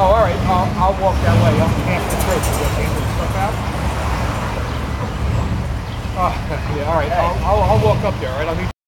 Oh, all right. I'll, I'll walk that way. I'm past the church. You get handle stuff out. Oh, yeah. All right. I'll, I'll, I'll walk up there. All right. I'll meet.